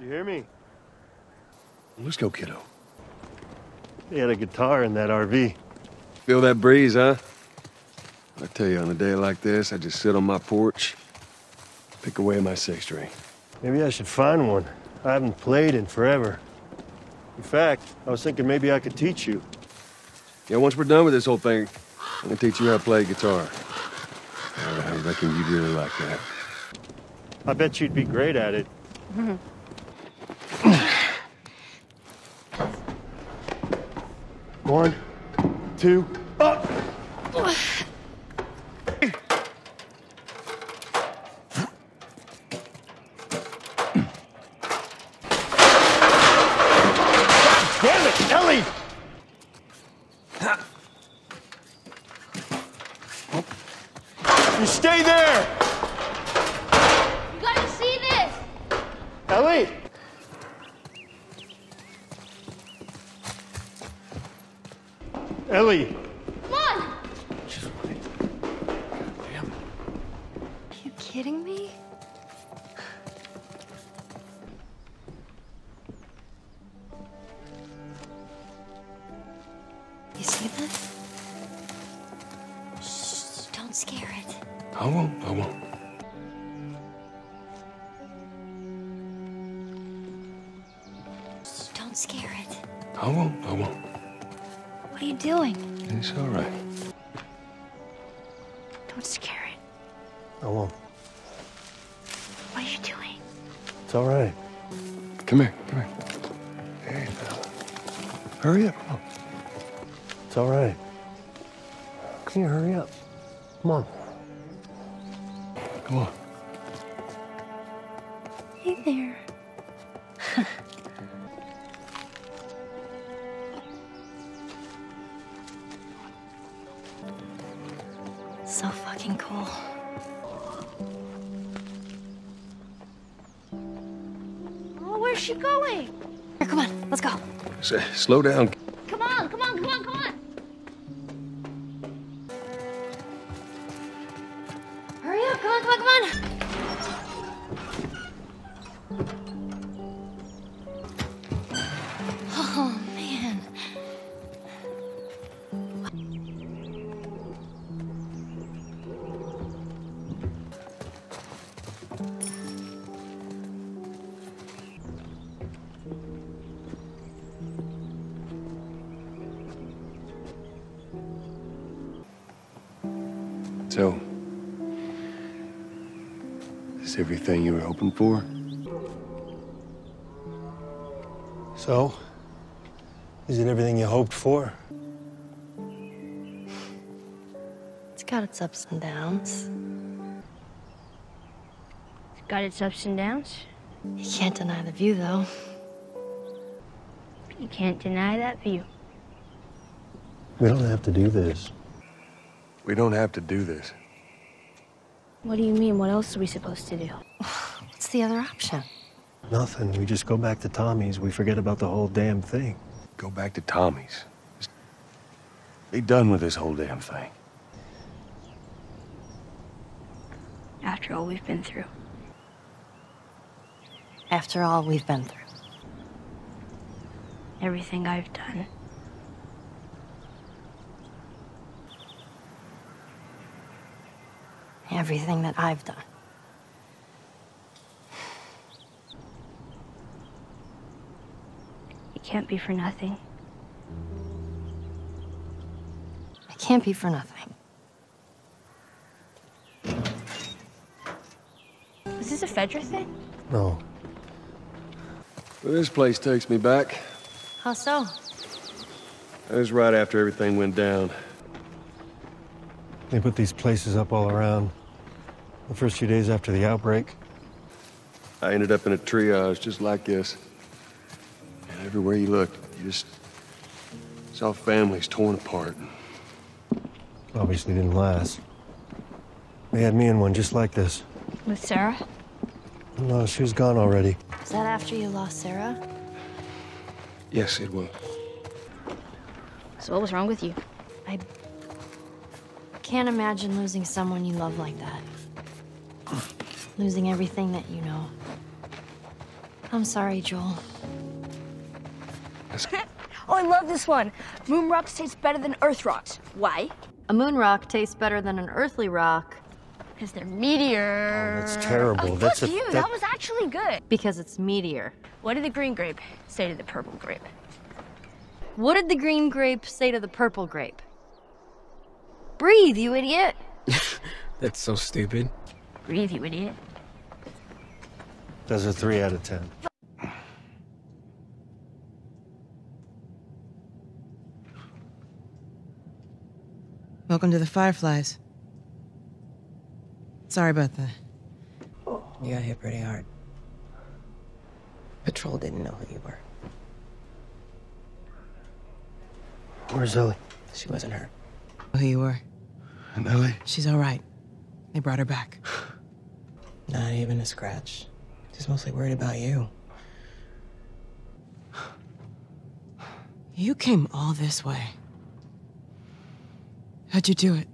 You hear me? Let's go, kiddo. He had a guitar in that RV. Feel that breeze, huh? I tell you, on a day like this, I just sit on my porch, pick away my six string. Maybe I should find one. I haven't played in forever. In fact, I was thinking maybe I could teach you. Yeah, once we're done with this whole thing, I'm gonna teach you how to play guitar. I reckon you'd really like that. I bet you'd be great at it. Mm-hmm. One, two, You see this? Shh, don't scare it. I won't, I won't. Shh, don't scare it. I won't, I won't. What are you doing? It's all right. Don't scare it. I won't. What are you doing? It's all right. Come here, come here. Hey, fella. Hurry up. Come on. It's all right. Can you hurry up? Come on. Come on. Hey there. so fucking cool. Oh, where's she going? Here, come on, let's go. Say, slow down. So, is this everything you were hoping for? So? Is it everything you hoped for? It's got its ups and downs. It's got its ups and downs. You can't deny the view, though. You can't deny that view. We don't have to do this. We don't have to do this. What do you mean? What else are we supposed to do? What's the other option? Nothing. We just go back to Tommy's. We forget about the whole damn thing. Go back to Tommy's. Just be done with this whole damn thing. After all we've been through. After all we've been through. Everything I've done. Everything that I've done. It can't be for nothing. It can't be for nothing. Was this a Fedra thing? No. Well, this place takes me back. How so? It was right after everything went down. They put these places up all around. The first few days after the outbreak. I ended up in a triage just like this. And everywhere you looked, you just saw families torn apart. Obviously didn't last. They had me in one just like this. With Sarah? No, she was gone already. Is that after you lost Sarah? Yes, it was. So what was wrong with you? I can't imagine losing someone you love like that. Losing everything that you know. I'm sorry, Joel. Oh, I love this one. Moon rocks taste better than Earth rocks. Why? A moon rock tastes better than an earthly rock Because they're meteor. Oh, that's terrible. Oh, That's fuck a- you. that- That was actually good. because it's meteor. What did the green grape say to the purple grape? What did the green grape say to the purple grape? Breathe, you idiot. That's so stupid. Breathe, you idiot. That's a three out of ten. Welcome to the Fireflies. Sorry about that. You got hit pretty hard. Patrol didn't know who you were. Where's Ellie? She wasn't hurt. Who you were. And Ellie? She's all right. They brought her back. Not even a scratch. She's mostly worried about you. You came all this way. How'd you do it?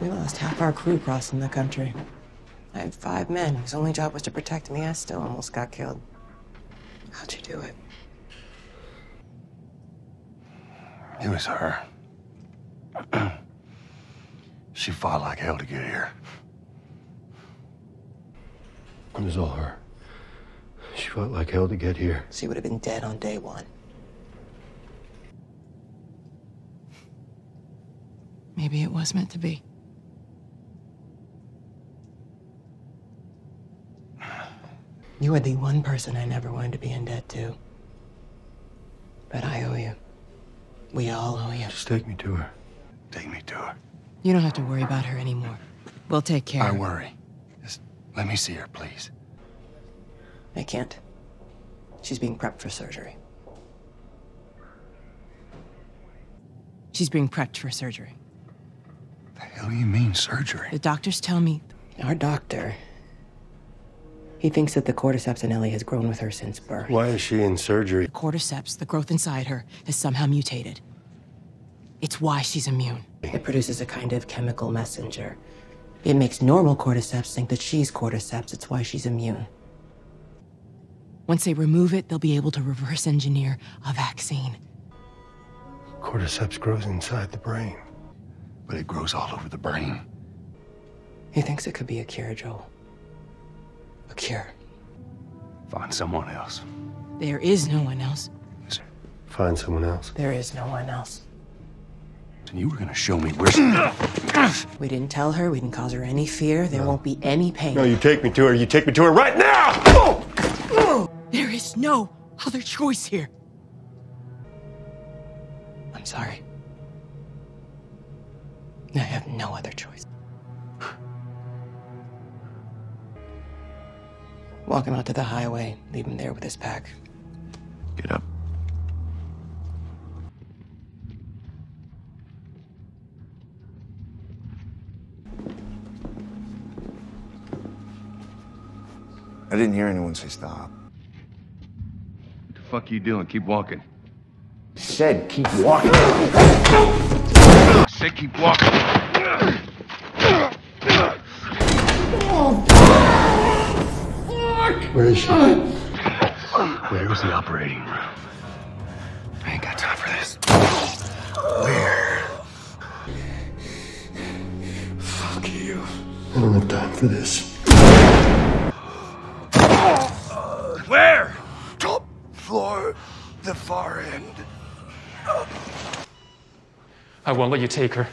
We lost half our crew crossing the country. I had five men whose only job was to protect me. I still almost got killed. How'd you do it? It was her. she fought like hell to get here. It was all her. She fought like hell to get here. She would have been dead on day one. Maybe it was meant to be. You are the one person I never wanted to be in debt to. But I owe you. We all owe you. Just take me to her. Take me to her. You don't have to worry about her anymore. We'll take care I of her. worry. Just let me see her, please. I can't. She's being prepped for surgery. She's being prepped for surgery. The hell do you mean surgery? The doctors tell me. Our doctor. He thinks that the cordyceps in Ellie has grown with her since birth. Why is she in surgery? The cordyceps, the growth inside her, has somehow mutated. It's why she's immune. It produces a kind of chemical messenger. It makes normal cordyceps think that she's cordyceps. It's why she's immune. Once they remove it, they'll be able to reverse engineer a vaccine. Cordyceps grows inside the brain. But it grows all over the brain. He thinks it could be a cure, Joel. A cure. Find someone else. There is no one else. Find someone else. There is no one else. And you were gonna show me where she... We didn't tell her. We didn't cause her any fear. There won't be any pain. No, you take me to her. You take me to her right now! There is no other choice here. I'm sorry. I have no other choice. Walk him out to the highway. Leave him there with his pack. Get up. I didn't hear anyone say stop. What the fuck are you doing? Keep walking. Said keep walking. I said keep walking. Where is she? Where was the operating room? I ain't got time for this. Where? Fuck you. I don't have time for this. Where? Top floor, the far end. I won't let you take her.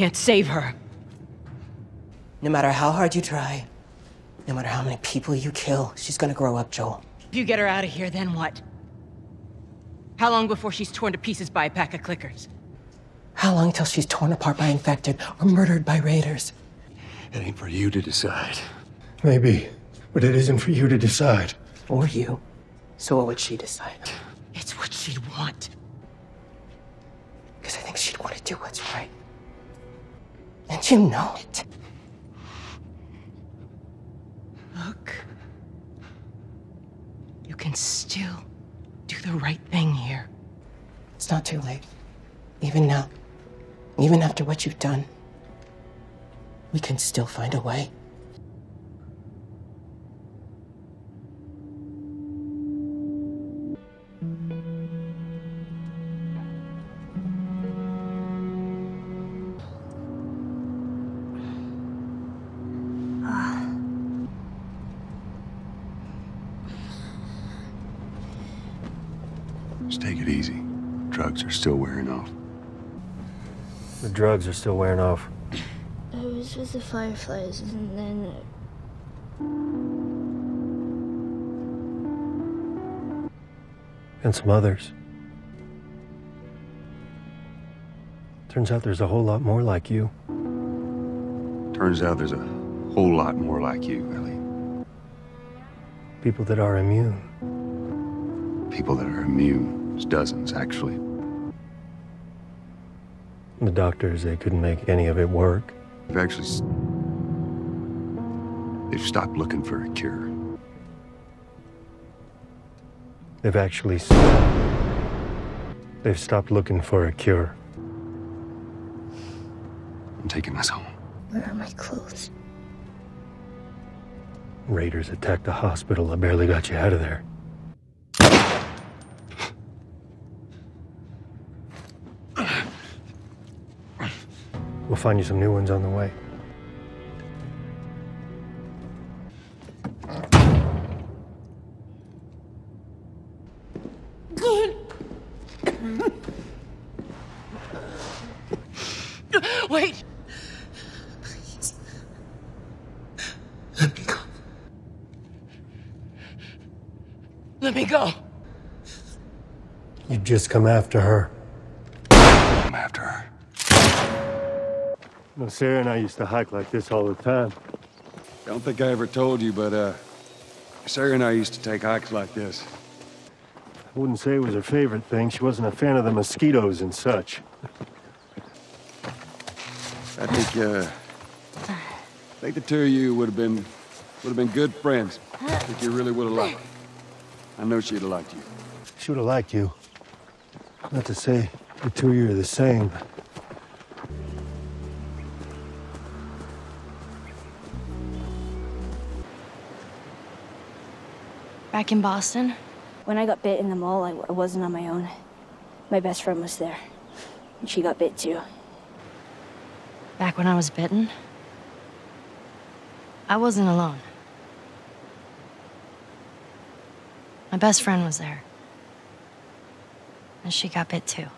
Can't save her. No matter how hard you try, no matter how many people you kill, she's gonna grow up, Joel. If you get her out of here, then what? How long before she's torn to pieces by a pack of clickers? How long till she's torn apart by infected or murdered by raiders? It ain't for you to decide. Maybe, but it isn't for you to decide. Or you. So what would she decide? It's what she'd want. Because I think she'd want to do what's right. And you know it. Look. You can still do the right thing here. It's not too late. Even now. Even after what you've done. We can still find a way. Just take it easy. Drugs are still wearing off. The drugs are still wearing off. I was with the Fireflies, and then And some others. Turns out there's a whole lot more like you. Turns out there's a whole lot more like you, Ellie. People that are immune. People that are immune. There's dozens, actually. The doctors, they couldn't make any of it work. They've actually. They've stopped looking for a cure. They've actually. They've stopped looking for a cure. I'm taking us home. where are my clothes? Raiders attacked the hospital. I barely got you out of there. We'll find you some new ones on the way. Wait! Let me go. You just come after her. I'm after her. Sarah and I used to hike like this all the time. Don't think I ever told you, but, uh, Sarah and I used to take hikes like this. I wouldn't say it was her favorite thing. She wasn't a fan of the mosquitoes and such. I think, uh, I think the two of you would have been, would have been good friends. I think you really would have liked her. I know she'd have liked you. She would have liked you. Not to say the two of you are the same. Back in Boston? When I got bit in the mall, I, I wasn't on my own. My best friend was there. And she got bit too. Back when I was bitten? I wasn't alone. My best friend was there. And she got bit too.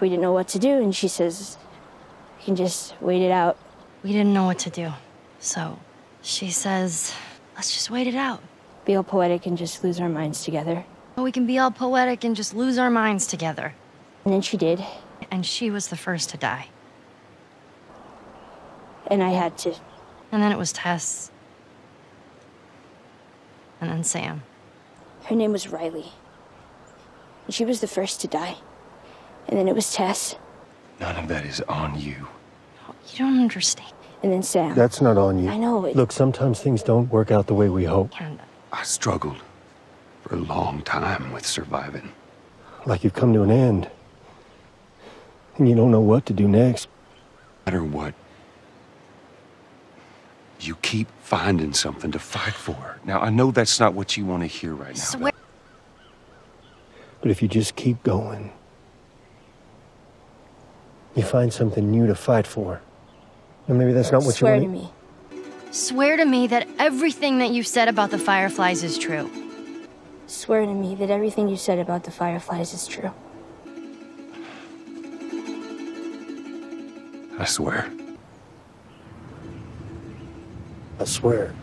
We didn't know what to do, and she says, "We can just wait it out." We didn't know what to do. So she says, let's just wait it out. Be all poetic and just lose our minds together. We can be all poetic and just lose our minds together. And then she did, And she was the first to die. and I had to. And then it was Tess. And then Sam. Her name was Riley. And she was the first to die. And then it was Tess, None of that is on you. You don't understand. and then Sam. That's not on you. I know it- Look, sometimes things don't work out the way we hope. And I struggled for a long time with surviving. Like you've come to an end. And you don't know what to do next. No matter what, you keep finding something to fight for. Now, I know that's not what you want to hear right now. swear. But if you just keep going, you find something new to fight for. And maybe that's not what Swear you to want. me. Swear to me that everything that you said about the Fireflies is true. Swear to me that everything you said about the Fireflies is true. I swear. I swear.